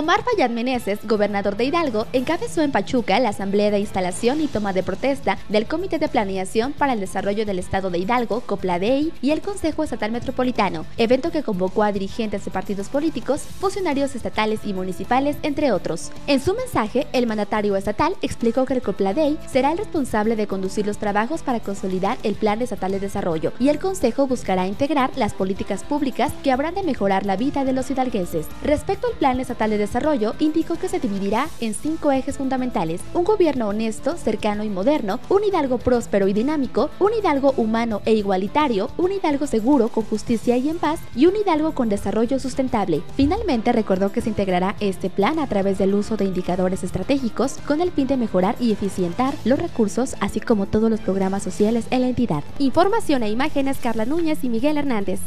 Omar Fayad Meneses, gobernador de Hidalgo, encabezó en Pachuca la asamblea de instalación y toma de protesta del Comité de Planeación para el Desarrollo del Estado de Hidalgo, COPLADEI, y el Consejo Estatal Metropolitano, evento que convocó a dirigentes de partidos políticos, funcionarios estatales y municipales, entre otros. En su mensaje, el mandatario estatal explicó que el COPLADEI será el responsable de conducir los trabajos para consolidar el Plan Estatal de Desarrollo y el Consejo buscará integrar las políticas públicas que habrán de mejorar la vida de los hidalguenses. Respecto al Plan Estatal de Desarrollo, indicó que se dividirá en cinco ejes fundamentales. Un gobierno honesto, cercano y moderno, un Hidalgo próspero y dinámico, un Hidalgo humano e igualitario, un Hidalgo seguro con justicia y en paz y un Hidalgo con desarrollo sustentable. Finalmente recordó que se integrará este plan a través del uso de indicadores estratégicos con el fin de mejorar y eficientar los recursos así como todos los programas sociales en la entidad. Información e imágenes Carla Núñez y Miguel Hernández.